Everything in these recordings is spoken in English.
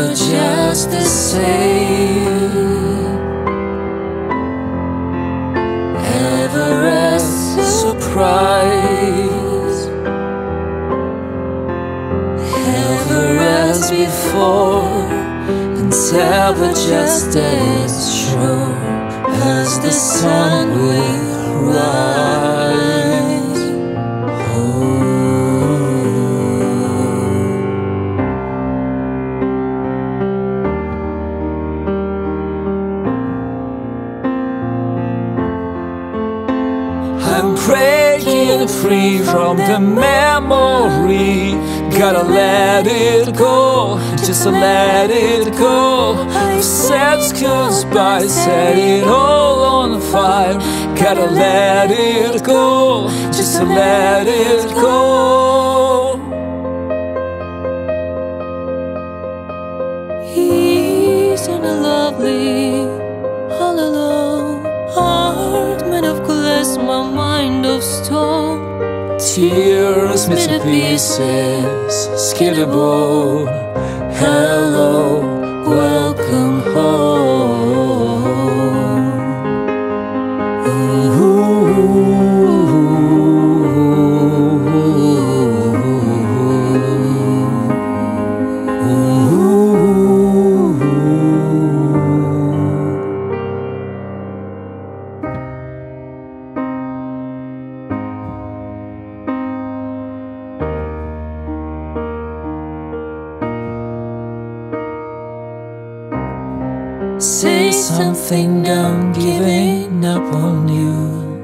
never just the same. Ever as surprise, ever as before, and ever just as sure as the sun will rise. Breaking free from the memory. Gotta let it go, just let it go. Said goodbye, set it all on fire. Gotta let it go, just let it go. Isn't it lovely? All alone, made glass, my mind of stone. Tears made to pieces, skiddable. Hello, Say something, I'm giving up on you.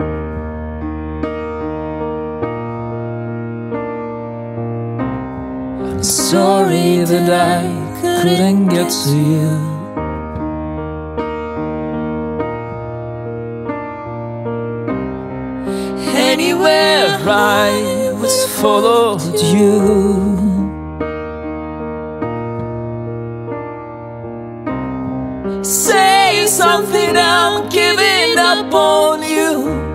I'm sorry that I couldn't get to you. Anywhere I was followed you. Say something, I'm giving up on you.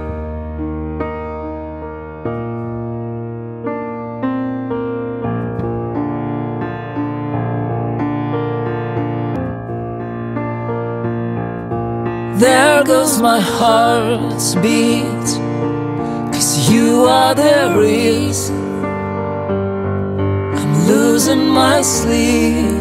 There goes my heart's beat. Cause you are the reason I'm losing my sleep.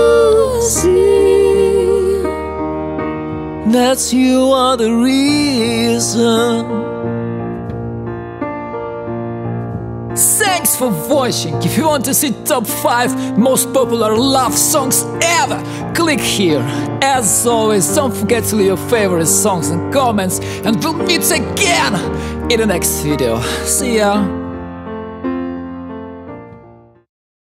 that you are the reason. Thanks for watching. If you want to see top 5 most popular love songs ever, click here. As always, don't forget to leave your favorite songs and comments, and we'll meet again in the next video. See ya!